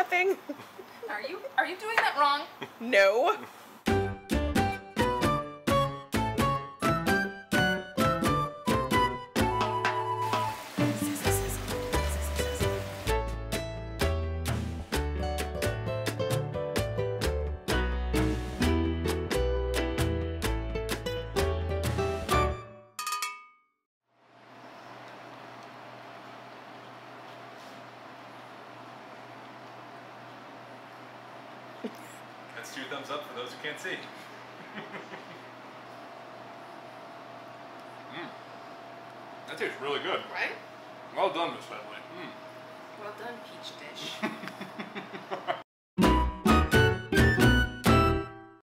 laughing. Are you are you doing that wrong? No. That's two thumbs up for those who can't see. mm. That tastes really good. Right? Well done, Miss Bentley. Mm. Well done, peach dish.